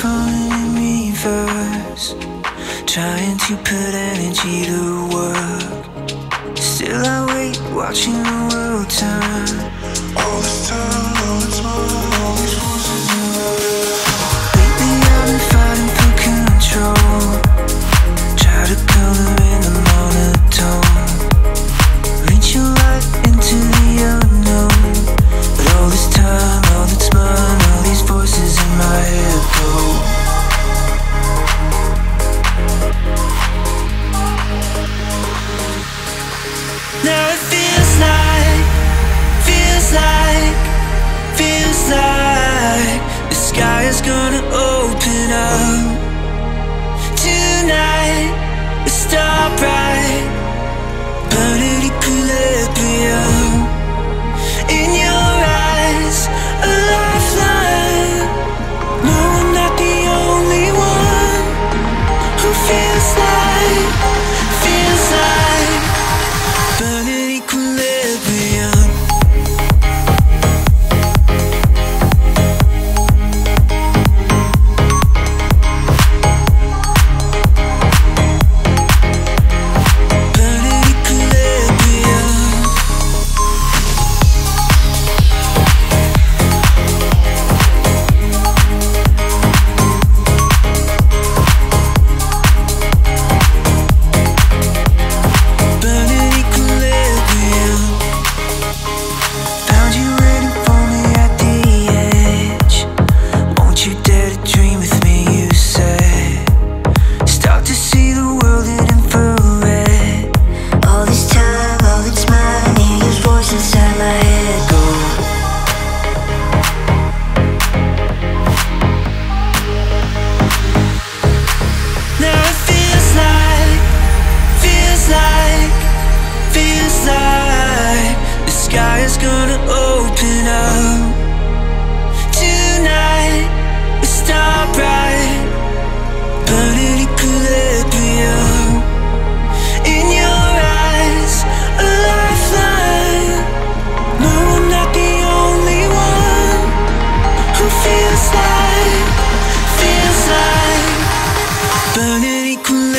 falling in reverse, trying to put energy to work. Still I wait, watching the world turn. is gonna open up Tonight, it's right. Burn it, cool